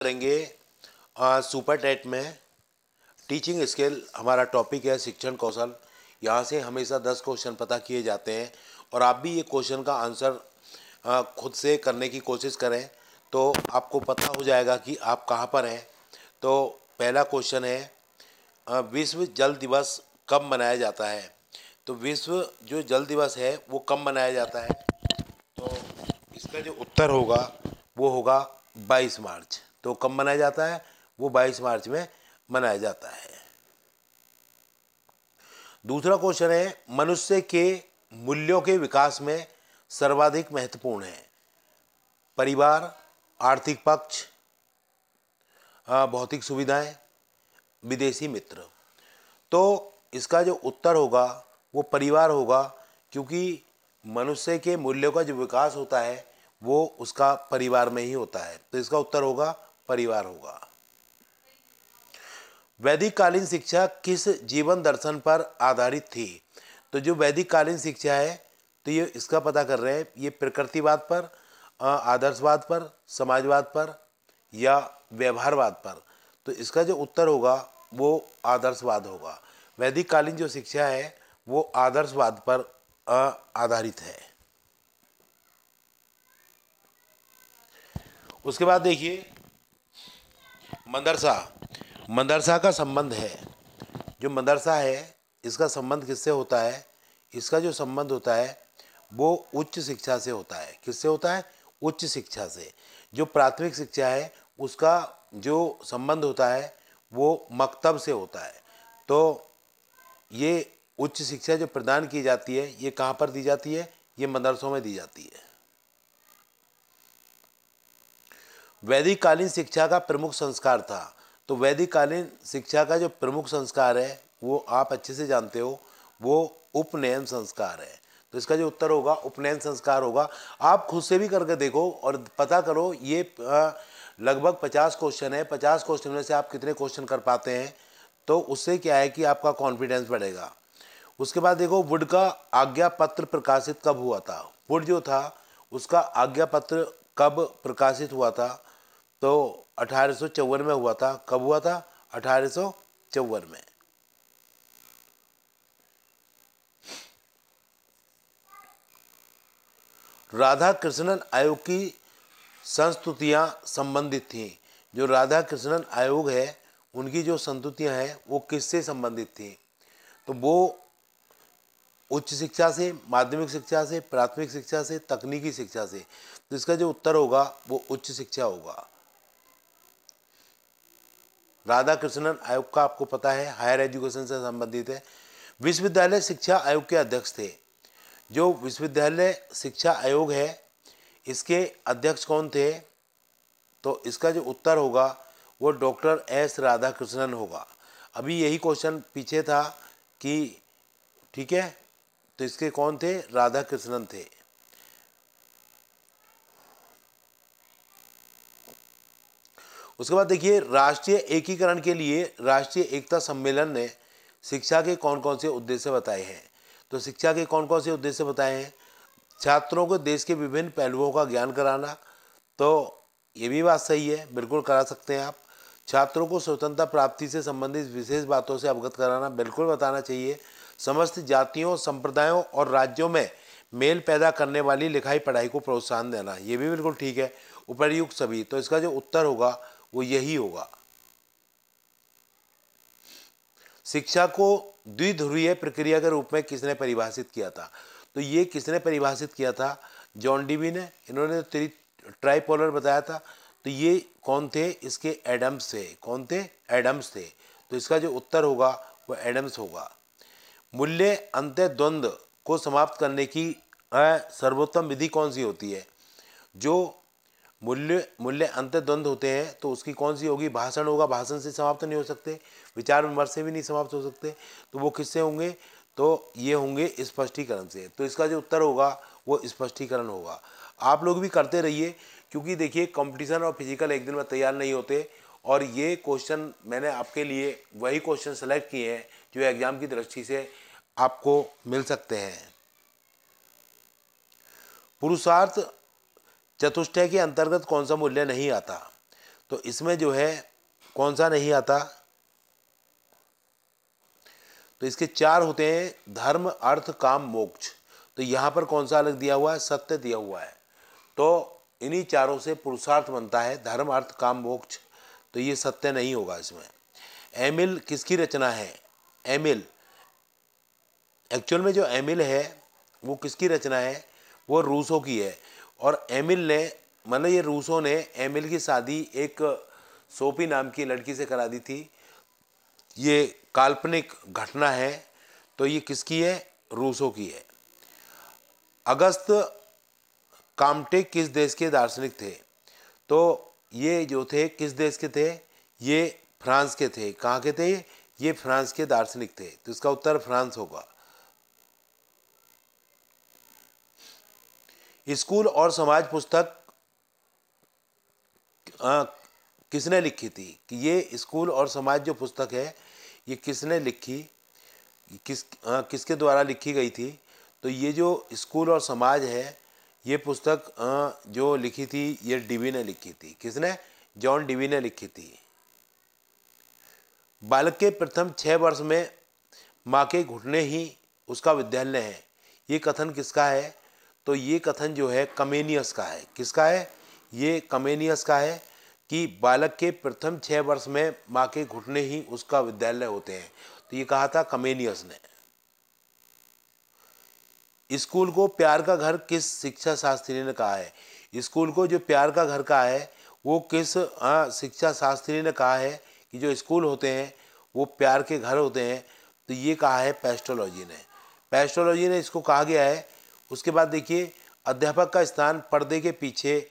करेंगे। Super TET में teaching skill हमारा टॉपिक है शिक्षण कौशल। यहाँ से हमेशा दस क्वेश्चन पता किए जाते हैं और आप भी ये क्वेश्चन का आंसर आ, खुद से करने की कोशिश करें। तो आपको पता हो जाएगा कि आप कहाँ पर हैं। तो पहला क्वेश्चन है विश्व जल दिवस कब मनाया जाता है? तो विश्व जो जल दिवस है वो कब मनाया जाता है? तो इसका जो उत्तर होगा वो होगा 22 मार्च। तो कब मनाया जाता है? वो 22 मार्च में मनाया जाता है। दूसरा क्वेश्चन है, मनुष्य के मूल्यों के विकास में सर्वाधिक महत्वपूर्ण है। परिवार, आर्थिक पक्ष भौतिक सुविधाएँ, विदेशी मित्र। तो इसका जो उत्तर होगा, वो परिवार होगा, क्योंकि मनुष्य के मूल्यों का जो विकास होता है, वो उसका परिवार में ही होता है। तो इसका उत्तर होगा परिवार होगा वैदिक कालीन शिक्षा किस जीवन दर्शन पर आधारित थी? तो जो वैदिक कालीन शिक्षा है तो ये इसका पता कर रहे हैं, ये प्रकृतिवाद पर आदर्शवाद पर, समाजवाद पर या व्यवहारवाद पर। तो इसका जो उत्तर होगा, वो आदर्शवाद होगा। वैदिक कालीन जो शिक्षा है, वो आदर्शवाद पर आधारित है। उसके बाद देखिए मदरसा। मदरसा का संबंध है। जो मदरसा है, इसका संबंध किससे होता है? इसका जो संबंध होता है, वो उच्च शिक्षा से होता है। किससे होता है? उच्च शिक्षा से। जो प्राथमिक शिक्षा है, उसका जो संबंध होता है, वो मकतब से होता है। तो ये उच्च शिक्षा जो प्रदान की जाती है, ये कहाँ पर दी जाती है? ये मदरसों में दी जाती है। वैदिक कालीन शिक्षा का प्रमुख संस्कार था। तो वैदिक कालीन शिक्षा का जो प्रमुख संस्कार है, वो आप अच्छे से जानते हो, वो उपनयन संस्कार है। तो इसका जो उत्तर होगा, उपनयन संस्कार होगा। आप खुद से भी करके देखो और पता करो, ये लगभग पचास क्वेश्चन है। पचास क्वेश्चन में से आप कितने क्वेश्चन कर पाते हैं तो उससे क्या है कि आपका कॉन्फिडेंस बढ़ेगा। उसके बाद देखो वुड का आज्ञा पत्र प्रकाशित कब हुआ था? वुड जो था, उसका आज्ञा पत्र कब प्रकाशित हुआ था? तो अठारह सौ चौवन में हुआ था। कब हुआ था? अठारह में। राधा कृष्णन आयोग की संस्तुतियाँ संबंधित थीं। जो राधा कृष्णन आयोग है, उनकी जो संस्तुतियाँ हैं, वो किससे संबंधित थी? तो वो उच्च शिक्षा से, माध्यमिक शिक्षा से, प्राथमिक शिक्षा से, तकनीकी शिक्षा से। तो इसका जो उत्तर होगा, वो उच्च शिक्षा होगा। राधा कृष्णन आयोग का आपको पता है, हायर एजुकेशन से संबंधित है। विश्वविद्यालय शिक्षा आयोग के अध्यक्ष थे। जो विश्वविद्यालय शिक्षा आयोग है, इसके अध्यक्ष कौन थे? तो इसका जो उत्तर होगा, वो डॉक्टर एस राधा कृष्णन होगा। अभी यही क्वेश्चन पीछे था कि, ठीक है? तो इसके कौन थे? राधा कृष्णन थे। उसके बाद देखिए, राष्ट्रीय एकीकरण के लिए राष्ट्रीय एकता सम्मेलन ने शिक्षा के कौन कौन से उद्देश्य बताए हैं? तो शिक्षा के कौन कौन से उद्देश्य बताए हैं? छात्रों को देश के विभिन्न पहलुओं का ज्ञान कराना तो ये भी बात सही है, बिल्कुल करा सकते हैं आप। छात्रों को स्वतंत्रता प्राप्ति से संबंधित विशेष बातों से अवगत कराना बिल्कुल बताना चाहिए। समस्त जातियों, संप्रदायों और राज्यों में मेल पैदा करने वाली लिखाई पढ़ाई को प्रोत्साहन देना, ये भी बिल्कुल ठीक है। उपरयुक्त सभी तो इसका जो उत्तर होगा वो यही होगा। शिक्षा को द्विध्रुवीय प्रक्रिया के रूप में किसने परिभाषित किया था? तो ये किसने परिभाषित किया था? जॉन डीवी ने। इन्होंने तो ट्राईपोलर बताया था। तो ये कौन थे? इसके एडम्स थे। कौन थे? एडम्स थे। तो इसका जो उत्तर होगा, वो एडम्स होगा। मूल्य अंत्य द्वंद्व को समाप्त करने की सर्वोत्तम विधि कौन सी होती है? जो मूल्य मूल्य अंत द्वंद्व होते हैं तो उसकी कौन सी होगी? भाषण होगा। भाषण से समाप्त नहीं हो सकते। विचार विमर्श से भी नहीं समाप्त हो सकते। तो वो किससे होंगे? तो ये होंगे स्पष्टीकरण से। तो इसका जो उत्तर होगा, वो स्पष्टीकरण होगा। आप लोग भी करते रहिए, क्योंकि देखिए कंपटीशन और फ़िज़िकल एक दिन में तैयार नहीं होते। और ये क्वेश्चन मैंने आपके लिए वही क्वेश्चन सेलेक्ट किए हैं, जो एग्ज़ाम की दृष्टि से आपको मिल सकते हैं। पुरुषार्थ चतुष्टय के अंतर्गत कौन सा मूल्य नहीं आता? तो इसमें जो है, कौन सा नहीं आता? तो इसके चार होते हैं, धर्म, अर्थ, काम, मोक्ष। तो यहाँ पर कौन सा अलग दिया हुआ है? सत्य दिया हुआ है। तो इन्हीं चारों से पुरुषार्थ बनता है, धर्म, अर्थ, काम, मोक्ष। तो ये सत्य नहीं होगा इसमें। एमिल किसकी रचना है? एमिल। एक्चुअल में जो एमिल है, वो किसकी रचना है? वो रूसो की है। और एमिल ने मतलब ये रूसो ने एमिल की शादी एक सोपी नाम की लड़की से करा दी थी। ये काल्पनिक घटना है तो ये किसकी है? रूसो की है। अगस्त कामटे किस देश के दार्शनिक थे? तो ये जो थे, किस देश के थे? ये फ्रांस के थे। कहाँ के थे? ये फ्रांस के दार्शनिक थे। तो इसका उत्तर फ्रांस होगा। स्कूल और समाज पुस्तक आ, किसने लिखी थी? कि ये स्कूल और समाज जो पुस्तक है ये किसने लिखी? किस आ, किसके द्वारा लिखी गई थी? तो ये जो स्कूल और समाज है ये पुस्तक आ, जो लिखी थी ये डीवी ने लिखी थी। किसने? जॉन डीवी ने लिखी थी। बालक के प्रथम छः वर्ष में माँ के घुटने ही उसका विद्यालय है। ये कथन किसका है? तो ये कथन जो है कमेनियस का है। किसका है? ये कमेनियस का है कि बालक के प्रथम छः वर्ष में माँ के घुटने ही उसका विद्यालय होते हैं। तो ये कहा था कमेनियस ने। स्कूल को प्यार का घर किस शिक्षा शास्त्री ने कहा है? स्कूल को जो प्यार का घर कहा है, वो किस शिक्षा शास्त्री ने कहा है कि जो स्कूल होते हैं, वो प्यार के घर होते हैं। तो ये कहा है पेस्ट्रोलॉजी ने। पेस्ट्रोलॉजी ने इसको कहा गया है उसके बाद देखिए अध्यापक का स्थान पर्दे के पीछे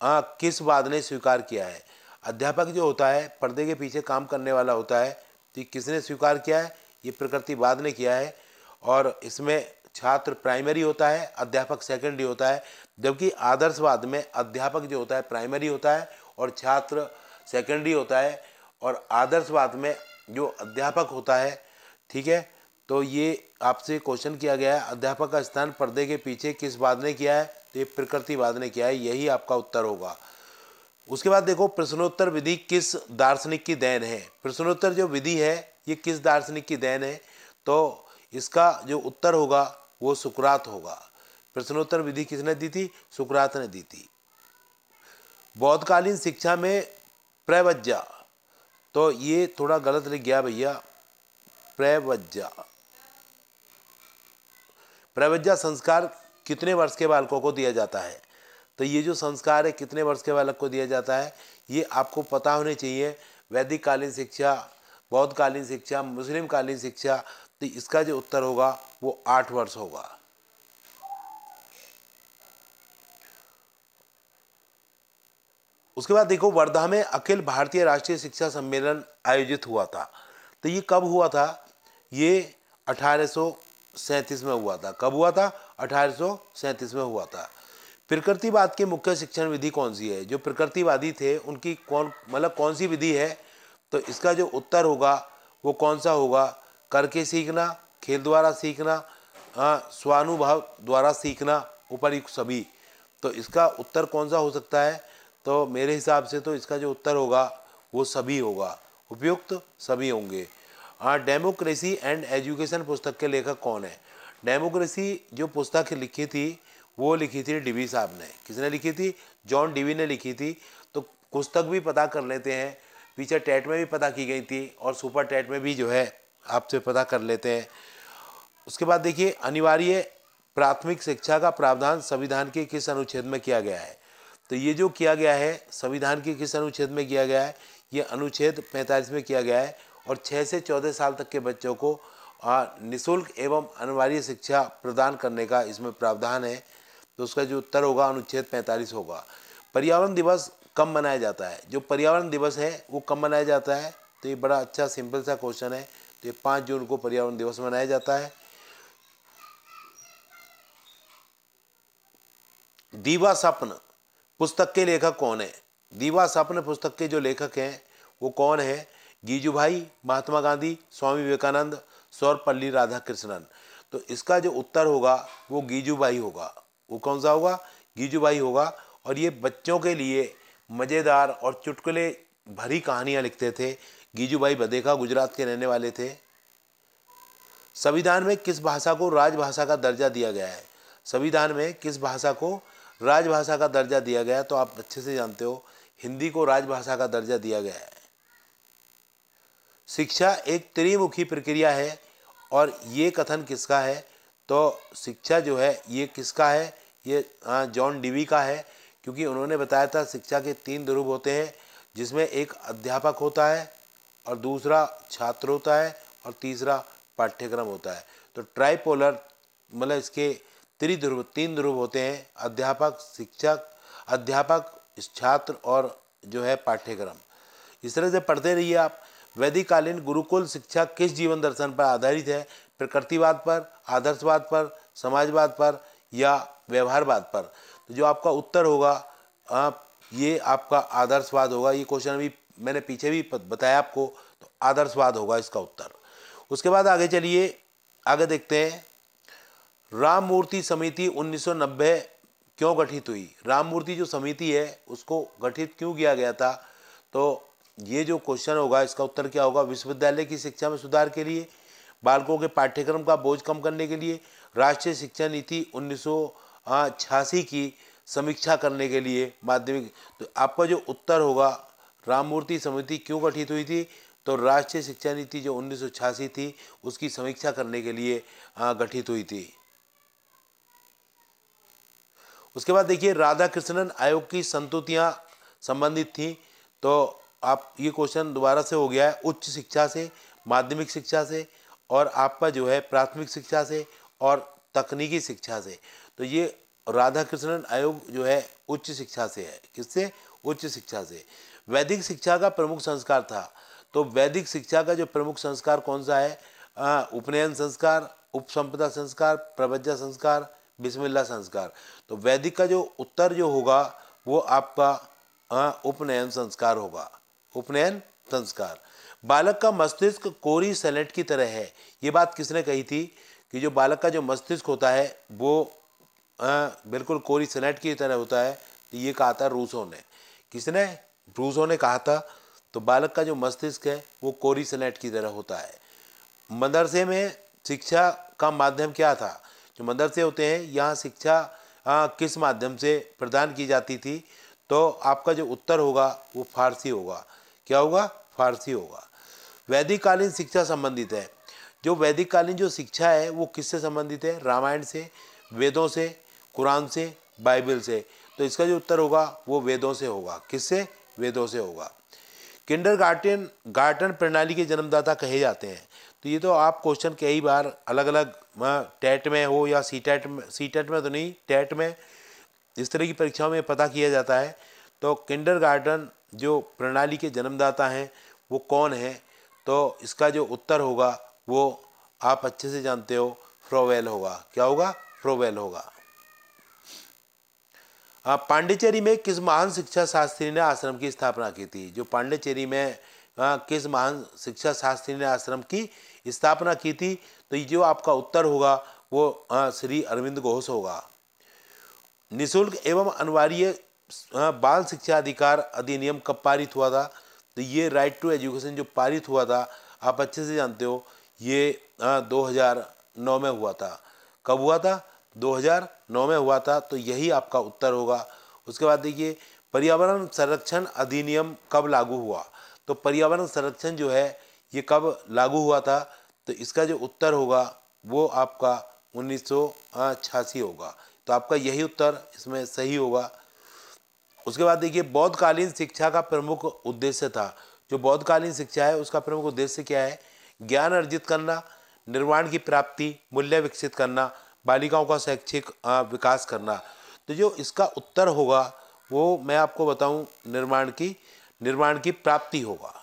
आ, किस वाद ने स्वीकार किया है? अध्यापक जो होता है पर्दे के पीछे काम करने वाला होता है तो किसने स्वीकार किया है? ये प्रकृतिवाद ने किया है। और इसमें छात्र प्राइमरी होता है अध्यापक सेकेंडरी होता है जबकि आदर्शवाद में अध्यापक जो होता है प्राइमरी होता है और छात्र सेकेंडरी होता है। और आदर्शवाद में जो अध्यापक होता है ठीक है तो ये आपसे क्वेश्चन किया गया है, अध्यापक का स्थान पर्दे के पीछे किस बाद ने किया है? तो ये प्रकृतिवाद ने किया है, यही आपका उत्तर होगा। उसके बाद देखो, प्रश्नोत्तर विधि किस दार्शनिक की देन है? प्रश्नोत्तर जो विधि है, ये किस दार्शनिक की देन है? तो इसका जो उत्तर होगा, वो सुकरात होगा। प्रश्नोत्तर विधि किसने दी थी? सुकरात ने दी थी। बौद्धकालीन शिक्षा में प्रवज्जा तो ये थोड़ा गलत लिख गया भैया। प्रवज्जा प्रवज्जा संस्कार कितने वर्ष के बालकों को दिया जाता है? तो ये जो संस्कार है, कितने वर्ष के बालक को दिया जाता है, ये आपको पता होने चाहिए। वैदिक कालीन शिक्षा, बौद्ध कालीन शिक्षा, मुस्लिम कालीन शिक्षा तो इसका जो उत्तर होगा, वो आठ वर्ष होगा। उसके बाद देखो, वर्धा में अखिल भारतीय राष्ट्रीय शिक्षा सम्मेलन आयोजित हुआ था। तो ये कब हुआ था? ये अठारह सौ में हुआ था। कब हुआ था? अठारह सौ सैंतीस में हुआ था। प्रकृतिवाद की मुख्य शिक्षण विधि कौन सी है? जो प्रकृतिवादी थे, उनकी कौन मतलब कौन सी विधि है? तो इसका जो उत्तर होगा, वो कौन सा होगा? करके सीखना, खेल द्वारा सीखना स्वानुभव द्वारा सीखना उपयुक्त सभी। तो इसका उत्तर कौन सा हो सकता है? तो मेरे हिसाब से तो इसका जो उत्तर होगा, वो सभी होगा। उपयुक्त सभी होंगे। हाँ डेमोक्रेसी एंड एजुकेशन पुस्तक के लेखक कौन है? डेमोक्रेसी जो पुस्तक लिखी थी, वो लिखी थी डीवी साहब ने। किसने लिखी थी? जॉन डीवी ने लिखी थी। तो पुस्तक भी पता कर लेते हैं, पीछे टेट में भी पता की गई थी और सुपर टेट में भी जो है आपसे पता कर लेते हैं। उसके बाद देखिए, अनिवार्य प्राथमिक शिक्षा का प्रावधान संविधान के किस अनुच्छेद में किया गया है? तो ये जो किया गया है, संविधान के किस अनुच्छेद में किया गया है? ये अनुच्छेद 45 में किया गया है। और 6 से 14 साल तक के बच्चों को निशुल्क एवं अनिवार्य शिक्षा प्रदान करने का इसमें प्रावधान है। तो उसका जो उत्तर होगा, अनुच्छेद 45 होगा। पर्यावरण दिवस कम मनाया जाता है? जो पर्यावरण दिवस है, वो कम मनाया जाता है? तो ये बड़ा अच्छा सिंपल सा क्वेश्चन है। तो ये पाँच जून को पर्यावरण दिवस मनाया जाता है। दीवा सपन पुस्तक के लेखक कौन है? दीवा सपन पुस्तक के जो लेखक हैं, वो कौन है? गीजू भाई, महात्मा गांधी, स्वामी विवेकानंद, सौरपल्ली राधा कृष्णन तो इसका जो उत्तर होगा, वो गीजू भाई होगा। वो कौन सा होगा? गीजू भाई होगा। और ये बच्चों के लिए मज़ेदार और चुटकुले भरी कहानियाँ लिखते थे। गीजूभाई बदेखा गुजरात के रहने वाले थे। संविधान में किस भाषा को राजभाषा का दर्जा दिया गया है? संविधान में किस भाषा को राजभाषा का दर्जा दिया गया तो आप अच्छे से जानते हो, हिंदी को राजभाषा का दर्जा दिया गया है। शिक्षा एक त्रिमुखी प्रक्रिया है, और ये कथन किसका है? तो शिक्षा जो है, ये किसका है? ये जॉन डीवी का है, क्योंकि उन्होंने बताया था शिक्षा के तीन ध्रुव होते हैं, जिसमें एक अध्यापक होता है, और दूसरा छात्र होता है, और तीसरा पाठ्यक्रम होता है। तो ट्राइपोलर मतलब इसके त्रिध्रुव, तीन ध्रुव होते हैं, अध्यापक, शिक्षक, अध्यापक, छात्र और जो है पाठ्यक्रम। इस तरह से पढ़ते रहिए आप। वैदिकालीन गुरुकुल शिक्षा किस जीवन दर्शन पर आधारित है? प्रकृतिवाद पर, आदर्शवाद पर, समाजवाद पर या व्यवहारवाद पर? तो जो आपका उत्तर होगा आप ये आपका आदर्शवाद होगा। ये क्वेश्चन अभी मैंने पीछे भी बताया आपको तो आदर्शवाद होगा इसका उत्तर। उसके बाद आगे चलिए, आगे देखते हैं। राम मूर्ति समिति 1990 क्यों गठित हुई? राम मूर्ति जो समिति है, उसको गठित क्यों किया गया था? तो ये जो क्वेश्चन होगा, इसका उत्तर क्या होगा? विश्वविद्यालय की शिक्षा में सुधार के लिए, बालकों के पाठ्यक्रम का बोझ कम करने के लिए, राष्ट्रीय शिक्षा नीति उन्नीस सौ छियासी की समीक्षा करने के लिए माध्यमिक। तो आपका जो उत्तर होगा, राममूर्ति समिति क्यों गठित हुई थी? तो राष्ट्रीय शिक्षा नीति जो उन्नीस सौ छियासी थी, उसकी समीक्षा करने के लिए गठित हुई थी। उसके बाद देखिए राधा कृष्णन आयोग की संतुतियाँ संबंधित थी। तो आप ये क्वेश्चन दोबारा से हो गया है उच्च शिक्षा से, माध्यमिक शिक्षा से और आपका जो है प्राथमिक शिक्षा से और तकनीकी शिक्षा से। तो ये राधा कृष्णन आयोग जो है उच्च शिक्षा से है। किससे? उच्च शिक्षा से। वैदिक शिक्षा का प्रमुख संस्कार था। तो वैदिक शिक्षा का जो प्रमुख संस्कार कौन सा है? उपनयन संस्कार, उपसंपदा संस्कार प्रवज्जा संस्कार बिस्मिल्ला संस्कार। तो वैदिक का जो उत्तर जो होगा वो आपका उपनयन संस्कार होगा। उपनयन संस्कार। बालक का मस्तिष्क कोरी सैलेट की तरह है। ये बात किसने कही थी कि जो बालक का जो मस्तिष्क होता है वो आ, बिल्कुल कोरी सैलेट की तरह होता है ये कहा था रूसों ने। किसने? रूसों ने कहा था तो बालक का जो मस्तिष्क है वो कोरी सैलेट की तरह होता है। मदरसे में शिक्षा का माध्यम क्या था? जो मदरसे होते हैं यहाँ शिक्षा किस माध्यम से प्रदान की जाती थी? तो आपका जो उत्तर होगा वो फारसी होगा। क्या होगा? फारसी होगा। वैदिक कालीन शिक्षा संबंधित है। जो वैदिक कालीन जो शिक्षा है, वो किससे संबंधित है? रामायण से, वेदों से, कुरान से, बाइबल से। तो इसका जो उत्तर होगा, वो वेदों से होगा। किससे? वेदों से होगा। किंडर गार्टन गार्टन प्रणाली के जन्मदाता कहे जाते हैं। तो ये तो आप क्वेश्चन कई बार अलग अलग टेट में हो या सी टेट में सी टेट में तो नहीं, टेट में, इस तरह की परीक्षाओं में पता किया जाता है। तो किंडर गार्डन जो प्रणाली के जन्मदाता हैं वो कौन है? तो इसका जो उत्तर होगा वो आप अच्छे से जानते हो फ्रोवेल होगा। क्या होगा? फ्रोवेल होगा। पांडिचेरी में किस महान शिक्षा शास्त्री ने आश्रम की स्थापना की थी? जो पांडिचेरी में आ, किस महान शिक्षा शास्त्री ने आश्रम की स्थापना की थी? तो ये जो आपका उत्तर होगा वो आ, श्री अरविंद घोष होगा। निशुल्क एवं अनिवार्य बाल शिक्षा अधिकार अधिनियम कब पारित हुआ था? तो ये राइट टू एजुकेशन जो पारित हुआ था, आप अच्छे से जानते हो, ये दो हज़ार नौ में हुआ था। कब हुआ था? 2009 में हुआ था तो यही आपका उत्तर होगा। उसके बाद देखिए, पर्यावरण संरक्षण अधिनियम कब लागू हुआ? तो पर्यावरण संरक्षण जो है, ये कब लागू हुआ था? तो इसका जो उत्तर होगा, वो आपका उन्नीस सौ छियासी होगा। तो आपका यही उत्तर इसमें सही होगा। उसके बाद देखिए, बौद्धकालीन शिक्षा का प्रमुख उद्देश्य था। जो बौद्धकालीन शिक्षा है, उसका प्रमुख उद्देश्य क्या है? ज्ञान अर्जित करना, निर्माण की प्राप्ति, मूल्य विकसित करना, बालिकाओं का शैक्षिक विकास करना। तो जो इसका उत्तर होगा, वो मैं आपको बताऊँ, निर्माण की निर्माण की प्राप्ति होगा।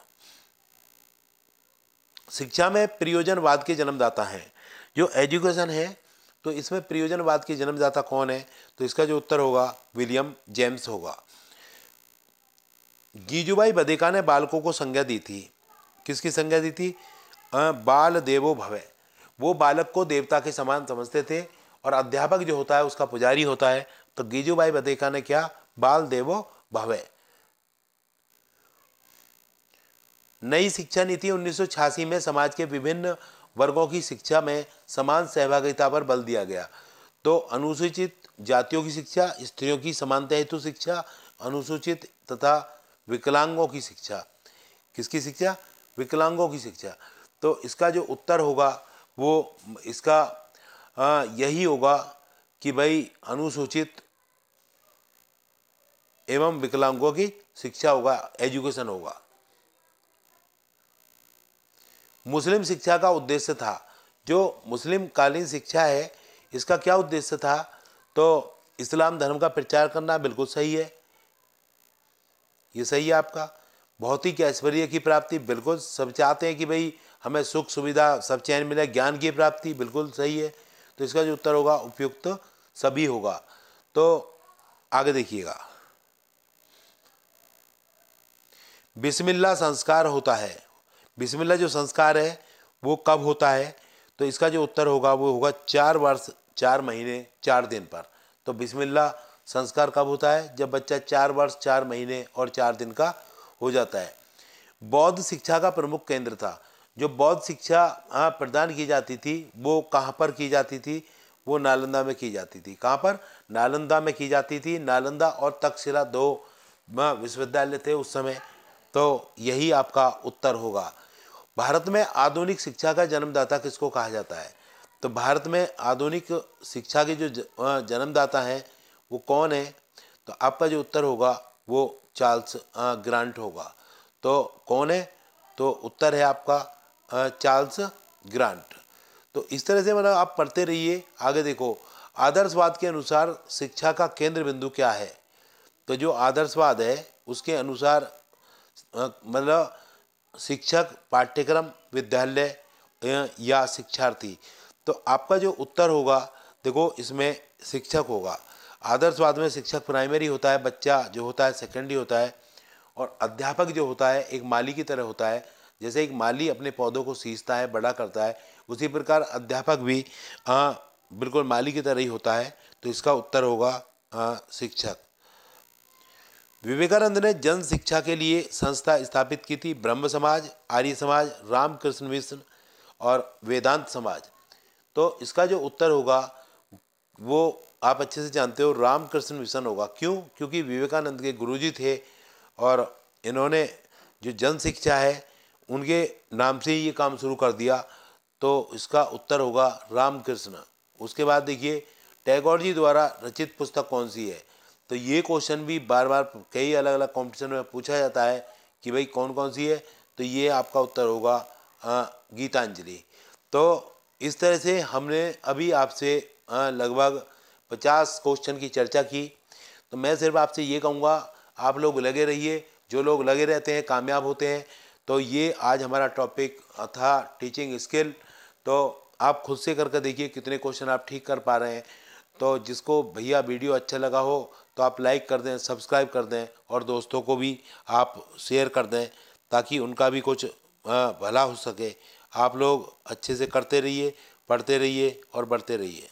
शिक्षा में प्रयोजनवाद के जन्मदाता हैं। जो एजुकेशन है तो इसमें प्रयोजनवाद के जन्मदाता कौन है? तो इसका जो उत्तर होगा, विलियम जेम्स होगा। गीजूबाई बदेका ने बालकों को संज्ञा दी थी। किसकी संज्ञा दी थी? आ, बाल देवो भवे। वो बालक को देवता के समान समझते थे और अध्यापक जो होता है उसका पुजारी होता है। तो गीजूबाई बदेका ने क्या? बाल देवो भवे। नई शिक्षा नीति उन्नीस सौ छियासी में समाज के विभिन्न वर्गों की शिक्षा में समान सहभागिता पर बल दिया गया। तो अनुसूचित जातियों की शिक्षा स्त्रियों की समानता हेतु शिक्षा अनुसूचित तथा विकलांगों की शिक्षा। किसकी शिक्षा? विकलांगों की शिक्षा। तो इसका जो उत्तर होगा, वो इसका यही होगा कि भाई अनुसूचित एवं विकलांगों की शिक्षा होगा, एजुकेशन होगा। मुस्लिम शिक्षा का उद्देश्य था। जो मुस्लिम कालीन शिक्षा है, इसका क्या उद्देश्य था? तो इस्लाम धर्म का प्रचार करना बिल्कुल सही है। ये सही है आपका? भौतिक ऐश्वर्य की प्राप्ति, बिल्कुल सब चाहते हैं कि भाई हमें सुख सुविधा, सब चैन मिले, ज्ञान की प्राप्ति, बिल्कुल सही है। तो इसका जो उत्तर होगा, उपयुक्त सभी होगा। तो आगे देखिएगा। बिस्मिल्ला संस्कार होता है। बिस्मिल्ला जो संस्कार है, वो कब होता है? तो इसका जो उत्तर होगा, वो होगा चार वर्ष, चार महीने, चार दिन पर। तो बिस्मिल्लाह संस्कार कब होता है? जब बच्चा चार वर्ष, चार महीने और चार दिन का हो जाता है। बौद्ध शिक्षा का प्रमुख केंद्र था। जो बौद्ध शिक्षा प्रदान की जाती थी, वो कहाँ पर की जाती थी? वो नालंदा में की जाती थी। कहाँ पर? नालंदा में की जाती थी। नालंदा और तक्षशिला दो विश्वविद्यालय थे उस समय। तो यही आपका उत्तर होगा। भारत में आधुनिक शिक्षा का जन्मदाता किसको कहा जाता है? तो भारत में आधुनिक शिक्षा के जो जन्मदाता हैं वो कौन है? तो आपका जो उत्तर होगा, वो चार्ल्स ग्रांट होगा। तो कौन है? तो उत्तर है आपका चार्ल्स ग्रांट। तो इस तरह से मतलब आप पढ़ते रहिए। आगे देखो, आदर्शवाद के अनुसार शिक्षा का केंद्र बिंदु क्या है? तो जो आदर्शवाद है, उसके अनुसार मतलब शिक्षक, पाठ्यक्रम, विद्यालय या शिक्षार्थी। तो आपका जो उत्तर होगा, देखो, इसमें शिक्षक होगा। आदर्शवाद में शिक्षक प्राइमरी होता है बच्चा जो होता है सेकेंडरी होता है और अध्यापक जो होता है एक माली की तरह होता है। जैसे एक माली अपने पौधों को सींचता है बड़ा करता है उसी प्रकार अध्यापक भी आ, बिल्कुल माली की तरह ही होता है तो इसका उत्तर होगा आ, शिक्षक। विवेकानंद ने जन शिक्षा के लिए संस्था स्थापित की थी ब्रह्म समाज आर्य समाज रामकृष्ण मिश्र और वेदांत समाज। तो इसका जो उत्तर होगा वो आप अच्छे से जानते हो रामकृष्ण मिशन होगा। क्यों? क्योंकि विवेकानंद के गुरुजी थे और इन्होंने जो जन शिक्षा है, उनके नाम से ही ये काम शुरू कर दिया। तो इसका उत्तर होगा रामकृष्ण। उसके बाद देखिए, टैगोर जी द्वारा रचित पुस्तक कौन सी है? तो ये क्वेश्चन भी बार बार कई अलग अलग कॉम्पिटिशन में पूछा जाता है कि भाई कौन कौन सी है? तो ये आपका उत्तर होगा गीतांजलि। तो इस तरह से हमने अभी आपसे लगभग पचास क्वेश्चन की चर्चा की। तो मैं सिर्फ़ आपसे ये कहूँगा, आप लोग लगे रहिए। जो लोग लगे रहते हैं, कामयाब होते हैं। तो ये आज हमारा टॉपिक था टीचिंग स्किल तो आप खुद से करके देखिए कितने क्वेश्चन आप ठीक कर पा रहे हैं। तो जिसको भैया वीडियो अच्छा लगा हो तो आप लाइक कर दें सब्सक्राइब कर दें और दोस्तों को भी आप शेयर कर दें ताकि उनका भी कुछ भला हो सके। आप लोग अच्छे से करते रहिए पढ़ते रहिए और बढ़ते रहिए।